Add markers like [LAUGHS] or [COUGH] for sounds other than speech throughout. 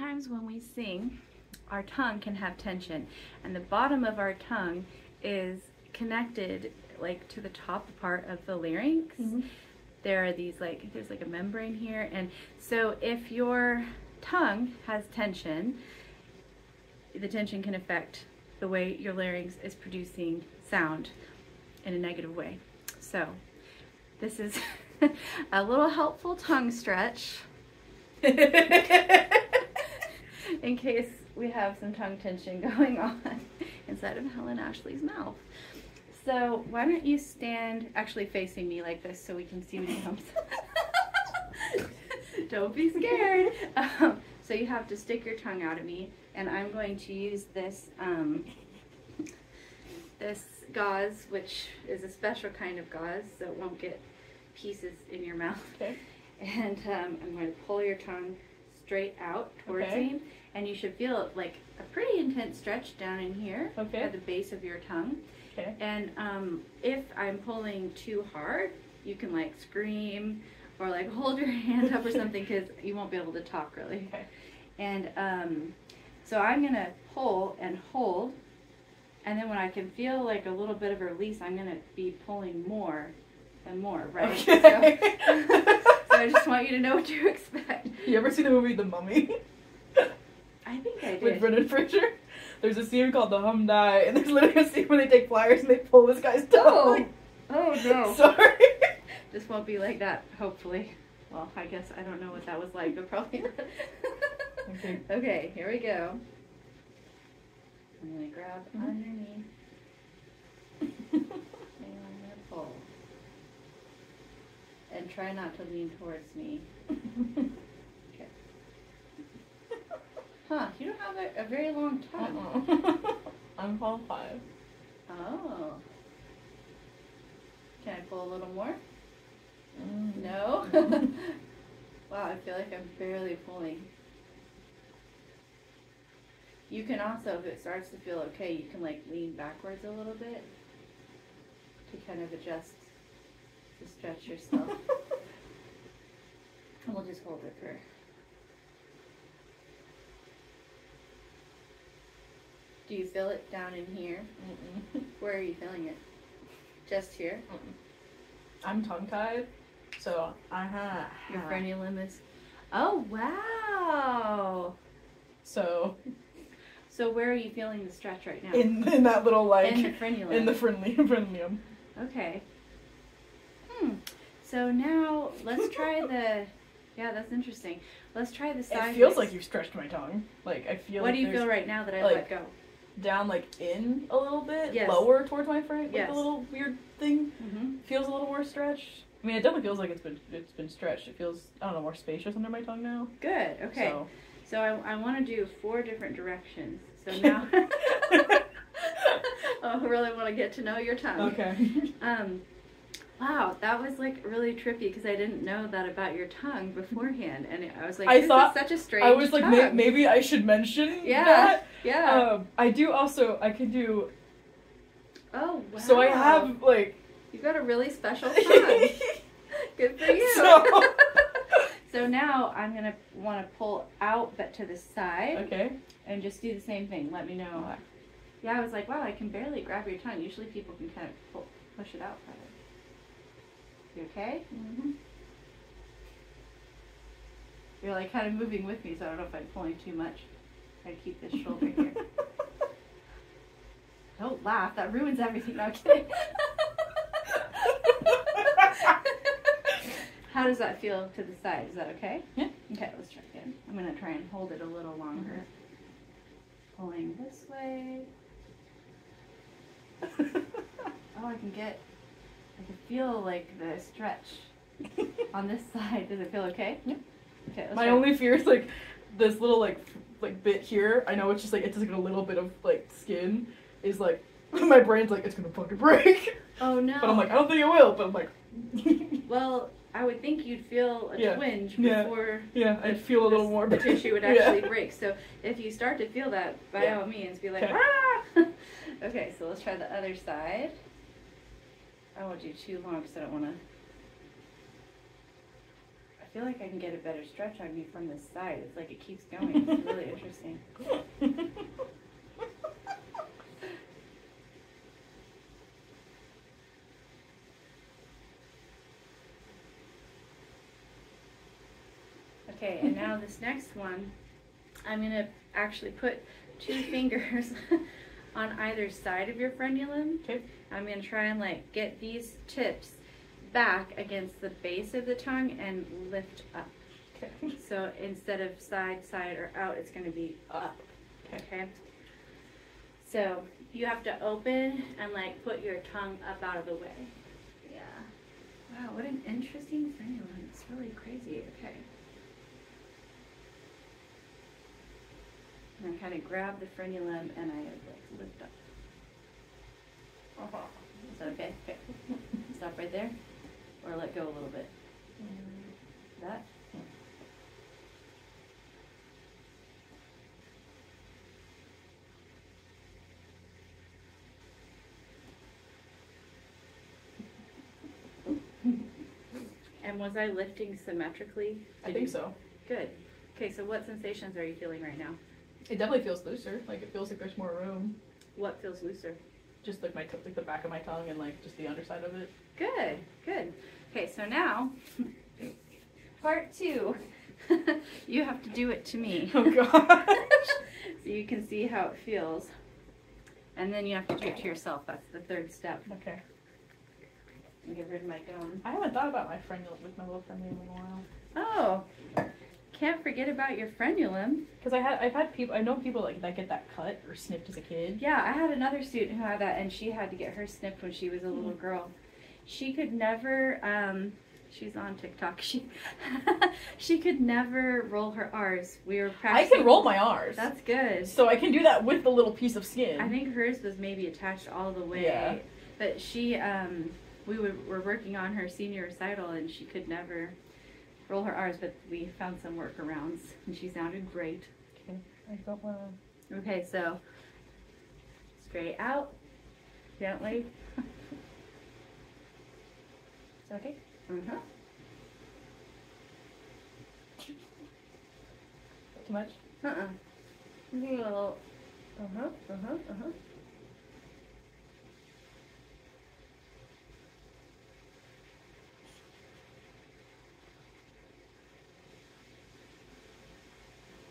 sometimes when we sing, our tongue can have tension, and the bottom of our tongue is connected like to the top part of the larynx. Mhm. There are these like there's like a membrane here, and so if your tongue has tension, the tension can affect the way your larynx is producing sound in a negative way. So, this is [LAUGHS] a little helpful tongue stretch [LAUGHS] in case we have some tongue tension [LAUGHS] going on inside of Helen Ashley's mouth. So, why don't you stand actually facing me like this so we can see he comes? [LAUGHS] don't be scared. Um, so, you have to stick your tongue out at me, and I'm going to use this. Um, this gauze, which is a special kind of gauze, so it won't get pieces in your mouth. Okay. And um, I'm going to pull your tongue straight out towards Okay. me, and you should feel like a pretty intense stretch down in here Okay. at the base of your tongue. Okay. And um, if I'm pulling too hard, you can like scream or like [LAUGHS] hold your hand up or something because you won't be able to talk really. Okay. And um, so I'm gonna pull and hold, and then when I can feel like a little bit of a release, I'm gonna be pulling more and more, right? Okay. [LAUGHS] So, so I just want you to know what to [LAUGHS] expect. You ever see the movie The Mummy I think I with did. Brendan Fraser? There's a scene called the Hom-Dai, and there's literally a scene where they take pliers and they pull this guy's Oh, tongue. oh no! Sorry. This won't be like that, hopefully. Well, I guess I don't know what that was like, but probably not. Okay. [LAUGHS] okay, here we go. I'm gonna grab Mhm. underneath [LAUGHS] and I'm gonna pull. And try not to lean towards me. [LAUGHS] you a, very long time. Uh-uh. [LAUGHS] I'm called five. Oh. Can I pull a little more? Mm. No? [LAUGHS] wow, I feel like I'm barely pulling. You can also, if it starts to feel okay, you can like lean backwards a little bit to kind of adjust to stretch yourself. [LAUGHS] and we'll just hold it for. Do you feel it down in here? Mm-mm. [LAUGHS] Where are you feeling it? Just here? I'm tongue tied, so I have. Your frenulum is. Oh wow! So [LAUGHS] So where are you feeling the stretch right now? in in that little like In the frenulum. in the friendly [LAUGHS] frenulum. Okay. Hmm. So now let's try the. Yeah, that's interesting. Let's try the side. It feels like you've stretched my tongue. Like I feel. What like do you feel right now that I like- let go? Down like in a little bit, Yes. lower towards my friend, like Yes. a little weird thing. Mm-hmm. Feels a little more stretched. I mean, it definitely feels like it's been it's been stretched. It feels I don't know more spacious under my tongue now. Good. Okay. So. So, I, I want to do four different directions. So [LAUGHS] now. [LAUGHS] I really want to get to know your tongue. Okay. Um, wow, that was like really trippy because I didn't know that about your tongue beforehand, and I was like, I thought- is such a strange. I was like, may- maybe I should mention Yeah. that. yeah. Um, I do also. I can do. oh wow. So I have like. You've got a really special [LAUGHS] tongue. Good for you. So- [LAUGHS] So now I'm gonna want to pull out, but to the side, okay. and just do the same thing. Let me know. Yeah, I was like, wow, I can barely grab your tongue. Usually people can kind of pull, push it out. You okay? Mm-hmm. You're like kind of moving with me, so I don't know if I'm pulling too much. I keep this shoulder here. [LAUGHS] Don't laugh. That ruins everything. No, I'm kidding. [LAUGHS] How does that feel to the side? Is that okay? Yeah. Okay, let's try again. I'm gonna try and hold it a little longer. Pulling this way. [LAUGHS] Oh, I can get. I can feel like the stretch [LAUGHS] on this side. Does it feel okay? Yeah. Okay. My only fear is like this little like like bit here. I know it's just like it's just like a little bit of like skin is like [LAUGHS] my brain's like it's gonna fucking break. Oh [LAUGHS] no. But I'm like I don't think it will. But I'm like Well, I would think you'd feel a Yeah. twinge before yeah, the- I'd feel a little more. the tissue would Yeah. actually break. So if you start to feel that, by Yeah. all means, be like, Okay. ah! okay, so let's try the other side. I won't do too long because I don't want to. I feel like I can get a better stretch on you from this side. It's like it keeps going. It's really [LAUGHS] interesting. Okay, and now this next one, I'm gonna actually put two [LAUGHS] fingers [LAUGHS] on either side of your frenulum. Okay. I'm gonna try and like get these tips back against the base of the tongue and lift up. Okay. So instead of side, side, or out, it's gonna be up. Okay. Okay. So you have to open and like put your tongue up out of the way. Yeah. Wow, what an interesting frenulum. It's really crazy. Okay. And I kind of grab the frenulum and I like lift up. Is that okay? Okay. Stop right there, or let go a little bit. That. And was I lifting symmetrically? I Did think you- so. Good. Okay, so what sensations are you feeling right now? It definitely feels looser. Like it feels like there's more room. What feels looser? Just like my t- like the back of my tongue and like just the underside of it. Good, good. Okay, so now, [LAUGHS] part two. [LAUGHS] you have to do it to me. [LAUGHS] Oh gosh. so you can see how it feels. And then you have to do it to yourself. That's the third step. okay. And get rid of my gum. I haven't thought about my friend with my little friend in a while. Oh, can't forget about your frenulum. Because I had I've had people I know people like that get that cut or snipped as a kid. Yeah, I had another student who had that, and she had to get her snipped when she was a little girl. She could never. Um, she's on TikTok. [LAUGHS] She she could never roll her R's. We were I can roll my R's. That's good. so I can do that with the little piece of skin. I think hers was maybe attached all the way. Yeah. But she, um, we were, were working on her senior recital, and she could never roll her R's. But we found some workarounds, and she sounded great. Okay. I don't wanna Okay, so straight out, gently. Is that okay? Uh-huh. Too much? Uh-uh. A little. Uh-huh, uh-huh, uh-huh.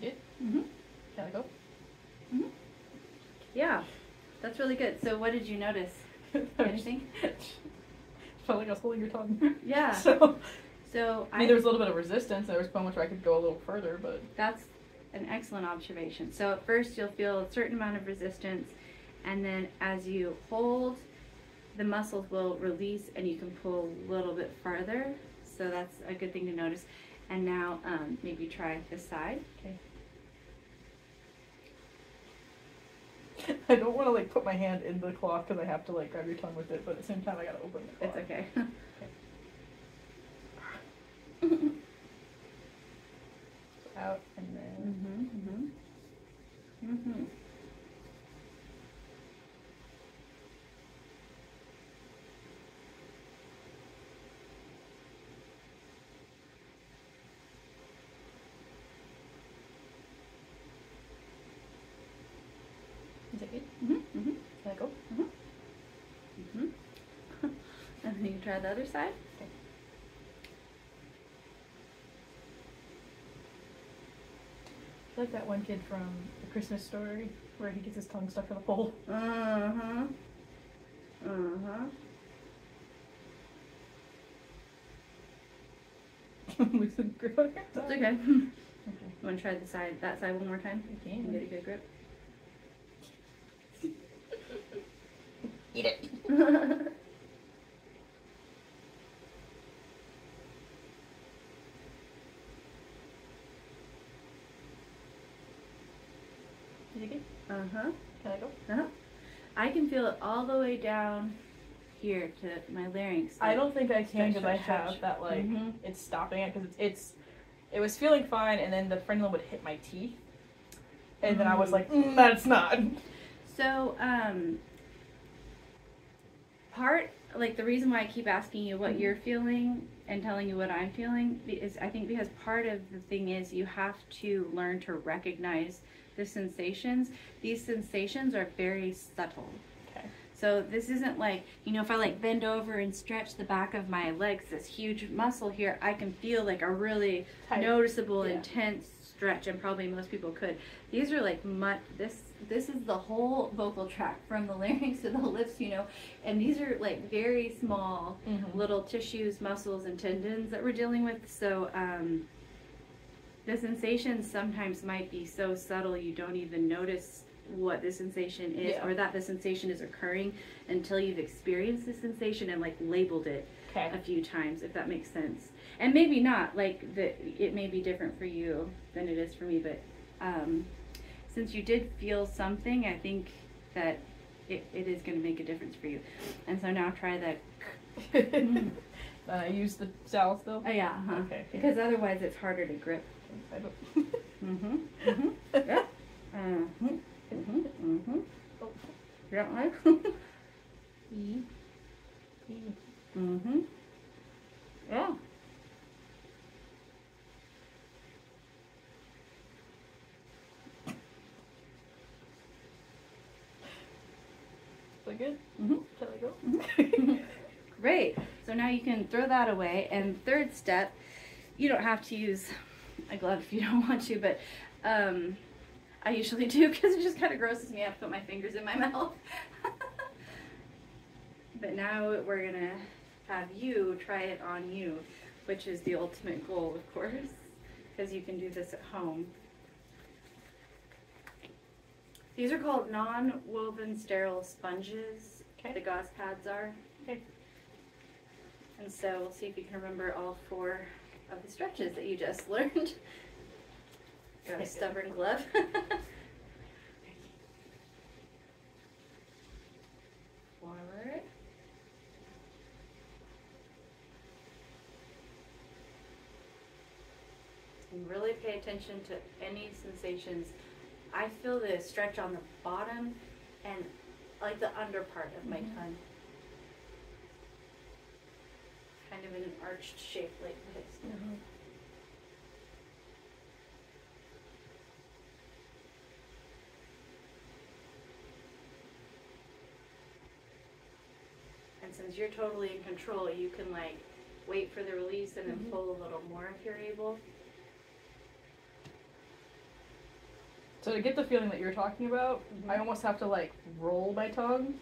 Good? Mm-hmm. Can I go? Yeah, that's really good. So what did you notice? [LAUGHS] Anything? Felt like I was holding your tongue. Yeah. [LAUGHS] So So I mean, there was a little bit of resistance. There was moments where I could go a little further, but That's an excellent observation. So at first you'll feel a certain amount of resistance, and then as you hold, the muscles will release and you can pull a little bit farther. So that's a good thing to notice. And now um, maybe try this side. [LAUGHS] I don't want to like put my hand in the cloth because I have to like grab your tongue with it. But at the same time, I gotta open the It's cloth. okay. [LAUGHS] Out and then. mm-hmm, mm-hmm. Mm-hmm. Is it good? Mm-hmm. Mm-hmm. Can I go? Mm-hmm. and then you can try the other side. I like that one kid from the Christmas story where he gets his tongue stuck in a pole. Uh-huh. Uh-huh. Loosen grip on your It's okay. [LAUGHS] Okay. You want to try the side, that side one more time? I And get a good grip. Eat it. Is it good? uh-huh. Can I go? Uh-huh. I can feel it all the way down here to my larynx. I don't think I can because I have stretch. that like Mhm. it's stopping it because it's it's it was feeling fine and then the frenulum would hit my teeth and then I was Mm. like mm, that's not So, um, part like the reason why I keep asking you what Mhm. you're feeling and telling you what I'm feeling is I think because part of the thing is you have to learn to recognize the sensations. These sensations are very subtle. So this isn't like, you know, if I like bend over and stretch the back of my legs, this huge muscle here, I can feel like a really Tight. noticeable, Yeah. intense stretch, and probably most people could. These are like much. This this is the whole vocal tract from the [LAUGHS] larynx to the lips, you know, and these are like very small Mhm. little tissues, muscles, and tendons that we're dealing with. So um, the sensations sometimes might be so subtle you don't even notice what the sensation is Yeah. or that the sensation is occurring until you've experienced the sensation and like labeled it Okay. a few times if that makes sense and maybe not like the it may be different for you than it is for me but um, since you did feel something i think that it, it is going to make a difference for you and so now try that I [LAUGHS] use the salve still. oh yeah huh? Okay. because otherwise it's harder to grip I don't. mm-hmm mm-hmm [LAUGHS] yeah mm-hmm mm-hmm yeah Is that good? mm-hmm Can I go? [LAUGHS] Great. So now you can throw that away. And third step, you don't have to use a glove if you don't want to, but um, I usually do because it just kind of grosses me out to put my fingers in my [LAUGHS] mouth. but now we're going to have you try it on you, which is the ultimate goal, of course, because you can do this at home. These are called non-woven sterile sponges. Okay. The gauze pads are. Okay. And so we'll see if you can remember all four of the stretches that you just [LAUGHS] learned. A stubborn glove. [LAUGHS] Forward. And really pay attention to any sensations. I feel the stretch on the bottom and like the under part of my Mhm. tongue. Kind of in an arched shape like this. Mhm. And since you're totally in control, you can like wait for the release and then Mhm. pull a little more if you're able. So to get the feeling that you're talking about, Mhm. I almost have to like roll my tongue,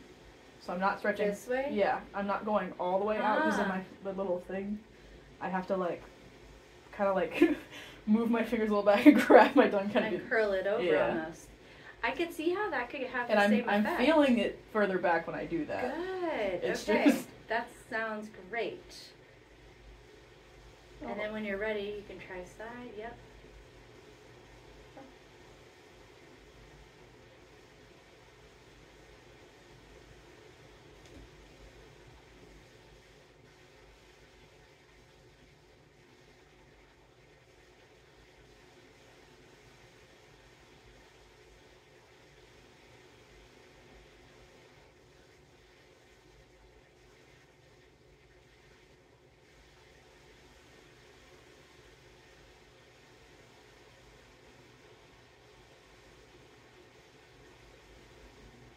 so I'm not stretching. This way? Yeah, I'm not going all the way out because of Ah. my the little thing. I have to like, kind of like, [LAUGHS] move my fingers a little back and [LAUGHS] grab my tongue, kind And of. curl it over Yeah. almost. I could see how that could have And the I'm same I'm effect. feeling it further back when I do that. Good. It's okay. just- That sounds great. Oh. And then when you're ready, you can try side. Yep.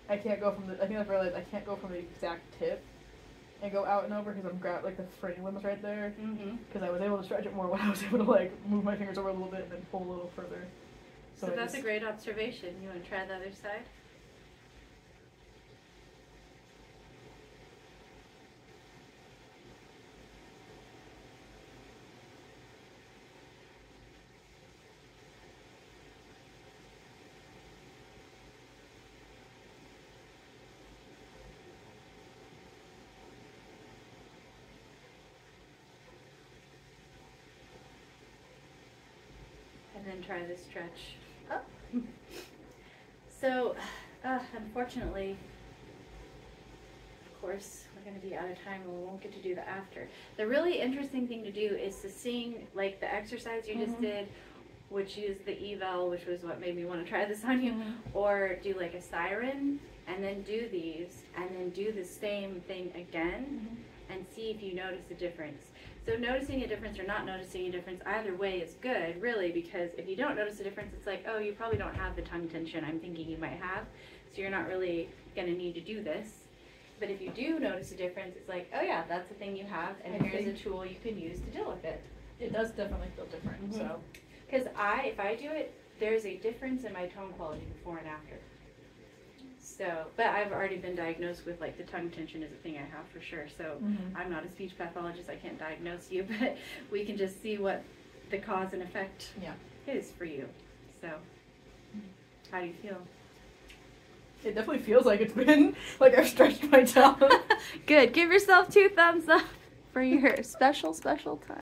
I can't go from the. I think I've realized I can't go from the exact tip, and go out and over because I'm grab like the frenulum is right there. Mm-hmm. Because I was able to stretch it more [LAUGHS] when I was able to like move my fingers over a little bit and then pull a little further. So, I that's a great observation. You want to try the other side? And then try the stretch up. [LAUGHS] So, uh, unfortunately, of course, we're going to be out of time and we won't get to do the after. The really interesting thing to do is to sing like the exercise you just Mhm. did which use the eval, which was what made me want to try this on you, or do like a siren and then do these and then do the same thing again and see if you notice a difference. So noticing a difference or not noticing a difference either way is good, really, because if you don't notice a difference, it's like, oh, you probably don't have the tongue tension I'm thinking you might have, so you're not really gonna need to do this. But if you do notice a difference, it's like, oh yeah, that's the thing you have, and I here's a tool you can use to deal with it. It does definitely feel different. Mhm. So Because I, if I do it, there's a difference in my tone quality before and after. So, but I've already been diagnosed with like the tongue tension is a thing I have for sure. So mm-hmm. I'm not a speech pathologist. I can't diagnose you, [LAUGHS] but we can just see what the cause and effect Yeah. is for you. So, how do you feel? it definitely feels like it's been [LAUGHS] like I've stretched my tongue. [LAUGHS] Good. Give yourself two thumbs up for your special, special time.